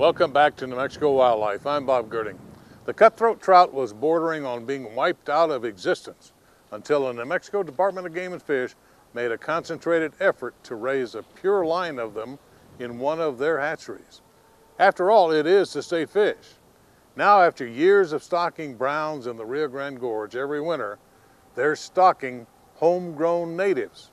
Welcome back to New Mexico Wildlife. I'm Bob Girding. The cutthroat trout was bordering on being wiped out of existence until the New Mexico Department of Game and Fish made a concentrated effort to raise a pure line of them in one of their hatcheries. After all, it is the state fish. Now, after years of stocking browns in the Rio Grande Gorge every winter, they're stocking homegrown natives.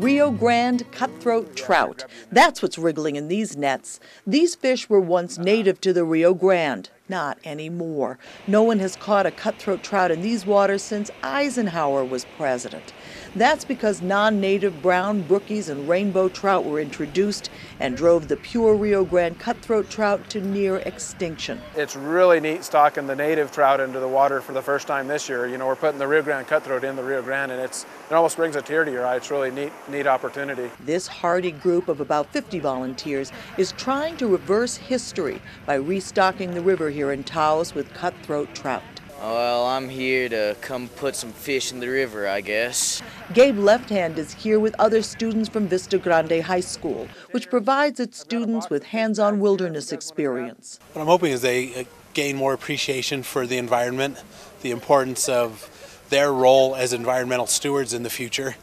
Rio Grande cutthroat trout. That's what's wriggling in these nets. These fish were once native to the Rio Grande. Not anymore. No one has caught a cutthroat trout in these waters since Eisenhower was president. That's because non-native brown brookies and rainbow trout were introduced and drove the pure Rio Grande cutthroat trout to near extinction. It's really neat stocking the native trout into the water for the first time this year. You know, we're putting the Rio Grande cutthroat in the Rio Grande and it's it almost brings a tear to your eye. It's really neat, neat opportunity. This hardy group of about 50 volunteers is trying to reverse history by restocking the river here in Taos with cutthroat trout. Well, I'm here to come put some fish in the river, I guess. Gabe Lefthand is here with other students from Vista Grande High School, which provides its students with hands-on wilderness experience. What I'm hoping is they uh, gain more appreciation for the environment, the importance of their role as environmental stewards in the future,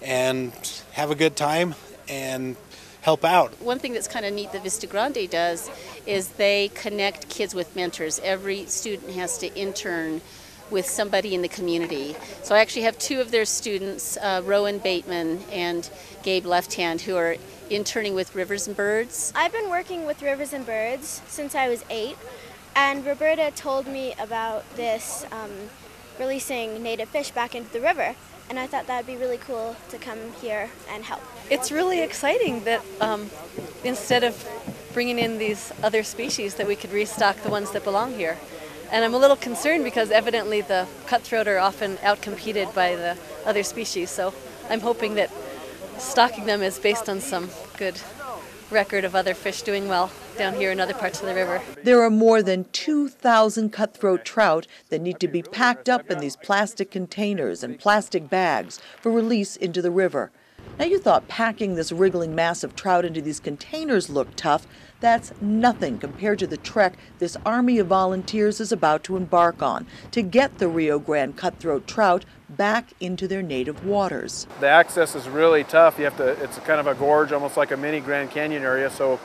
and have a good time and help out. One thing that's kind of neat that Vista Grande does is they connect kids with mentors. Every student has to intern with somebody in the community. So I actually have two of their students, uh, Rowan Bateman and Gabe Lefthand, who are interning with Rivers and Birds. I've been working with Rivers and Birds since I was eight, and Roberta told me about this um, releasing native fish back into the river and I thought that would be really cool to come here and help. It's really exciting that um, instead of bringing in these other species that we could restock the ones that belong here. And I'm a little concerned because evidently the cutthroat are often outcompeted by the other species. So I'm hoping that stocking them is based on some good record of other fish doing well down here in other parts of the river. There are more than 2,000 cutthroat trout that need to be packed up in these plastic containers and plastic bags for release into the river. Now you thought packing this wriggling mass of trout into these containers looked tough. That's nothing compared to the trek this army of volunteers is about to embark on to get the Rio Grande cutthroat trout back into their native waters. The access is really tough. You have to, it's kind of a gorge, almost like a mini Grand Canyon area. So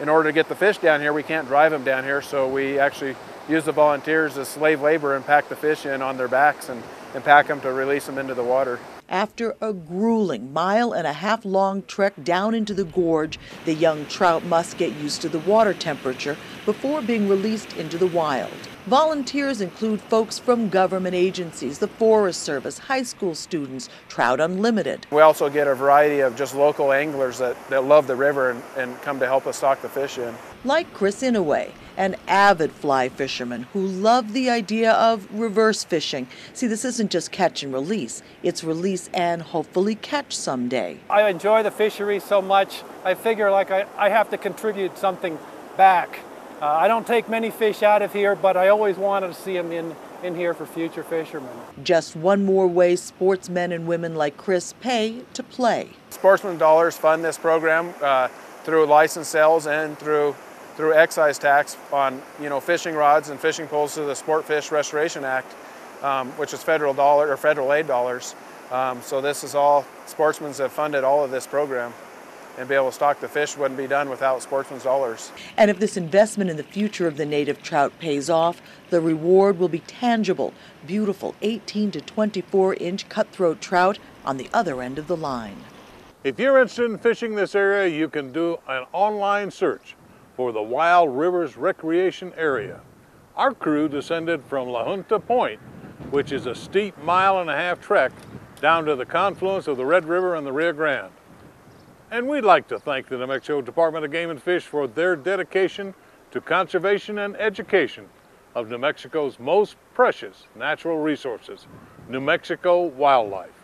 in order to get the fish down here, we can't drive them down here. So we actually use the volunteers as slave labor and pack the fish in on their backs and, and pack them to release them into the water. After a grueling mile and a half long trek down into the gorge, the young trout must get used to the water temperature before being released into the wild. Volunteers include folks from government agencies, the Forest Service, high school students, Trout Unlimited. We also get a variety of just local anglers that, that love the river and, and come to help us stock the fish in. Like Chris Inouye, an avid fly fisherman who loved the idea of reverse fishing. See, this isn't just catch and release, it's release and hopefully catch someday. I enjoy the fishery so much, I figure like I, I have to contribute something back uh, I don't take many fish out of here, but I always wanted to see them in, in here for future fishermen. Just one more way sportsmen and women like Chris pay to play. Sportsman dollars fund this program uh, through license sales and through through excise tax on you know fishing rods and fishing poles through the Sport Fish Restoration Act, um, which is federal dollar or federal aid dollars. Um, so this is all sportsmen have funded all of this program and be able to stock the fish wouldn't be done without sportsman's dollars. And if this investment in the future of the native trout pays off, the reward will be tangible, beautiful 18 to 24 inch cutthroat trout on the other end of the line. If you're interested in fishing this area, you can do an online search for the Wild Rivers Recreation Area. Our crew descended from La Junta Point, which is a steep mile and a half trek down to the confluence of the Red River and the Rio Grande. And we'd like to thank the New Mexico Department of Game and Fish for their dedication to conservation and education of New Mexico's most precious natural resources, New Mexico wildlife.